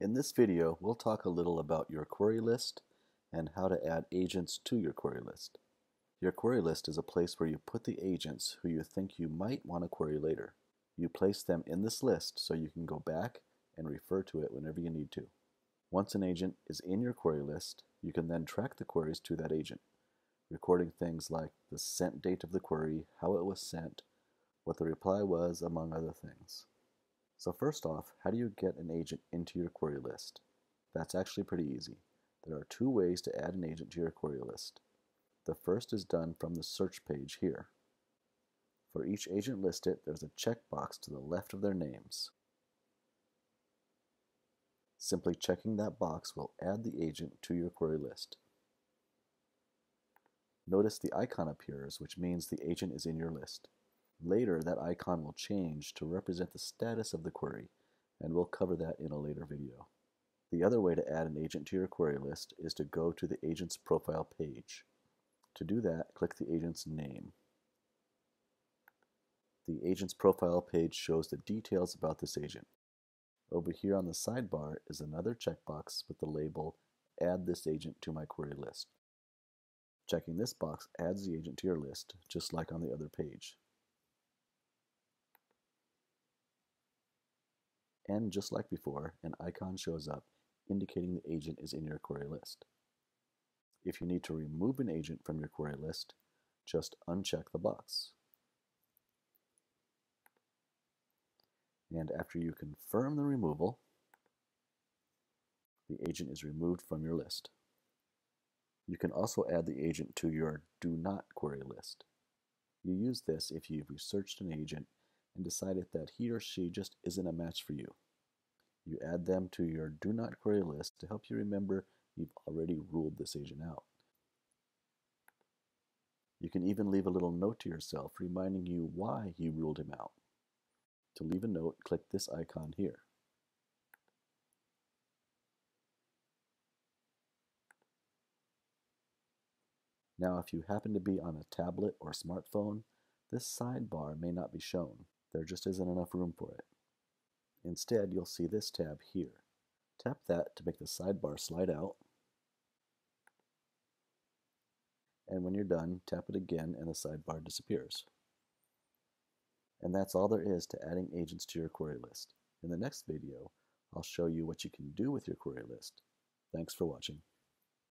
In this video, we'll talk a little about your query list and how to add agents to your query list. Your query list is a place where you put the agents who you think you might want to query later. You place them in this list so you can go back and refer to it whenever you need to. Once an agent is in your query list, you can then track the queries to that agent, recording things like the sent date of the query, how it was sent, what the reply was, among other things. So first off, how do you get an agent into your query list? That's actually pretty easy. There are two ways to add an agent to your query list. The first is done from the search page here. For each agent listed, there's a checkbox to the left of their names. Simply checking that box will add the agent to your query list. Notice the icon appears, which means the agent is in your list. Later, that icon will change to represent the status of the query, and we'll cover that in a later video. The other way to add an agent to your query list is to go to the agent's profile page. To do that, click the agent's name. The agent's profile page shows the details about this agent. Over here on the sidebar is another checkbox with the label Add this agent to my query list. Checking this box adds the agent to your list, just like on the other page. And just like before, an icon shows up indicating the agent is in your query list. If you need to remove an agent from your query list, just uncheck the box. And after you confirm the removal, the agent is removed from your list. You can also add the agent to your do not query list. You use this if you've researched an agent and decided that he or she just isn't a match for you. You add them to your do not query list to help you remember you've already ruled this agent out. You can even leave a little note to yourself reminding you why you ruled him out. To leave a note, click this icon here. Now, if you happen to be on a tablet or smartphone, this sidebar may not be shown. There just isn't enough room for it. Instead, you'll see this tab here. Tap that to make the sidebar slide out. And when you're done, tap it again and the sidebar disappears. And that's all there is to adding agents to your query list. In the next video, I'll show you what you can do with your query list. Thanks for watching.